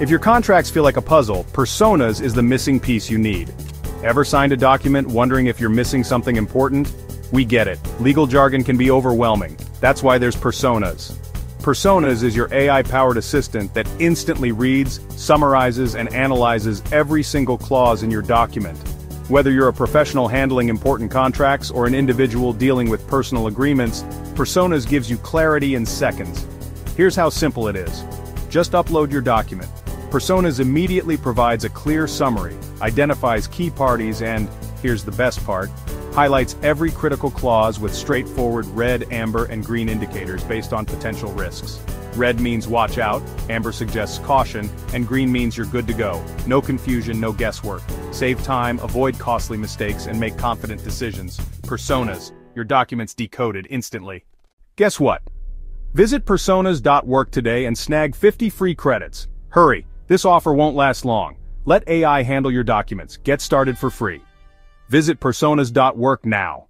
If your contracts feel like a puzzle, Personas is the missing piece you need. Ever signed a document wondering if you're missing something important? We get it. Legal jargon can be overwhelming. That's why there's Personas. Personas is your AI-powered assistant that instantly reads, summarizes, and analyzes every single clause in your document. Whether you're a professional handling important contracts or an individual dealing with personal agreements, Personas gives you clarity in seconds. Here's how simple it is. Just upload your document. Personas immediately provides a clear summary, identifies key parties and, here's the best part, highlights every critical clause with straightforward red, amber, and green indicators based on potential risks. Red means watch out, amber suggests caution, and green means you're good to go. No confusion, no guesswork. Save time, avoid costly mistakes, and make confident decisions. Personas, your documents decoded instantly. Guess what? Visit personas.work today and snag 50 free credits. Hurry, this offer won't last long. Let AI handle your documents. Get started for free. Visit personas.work now.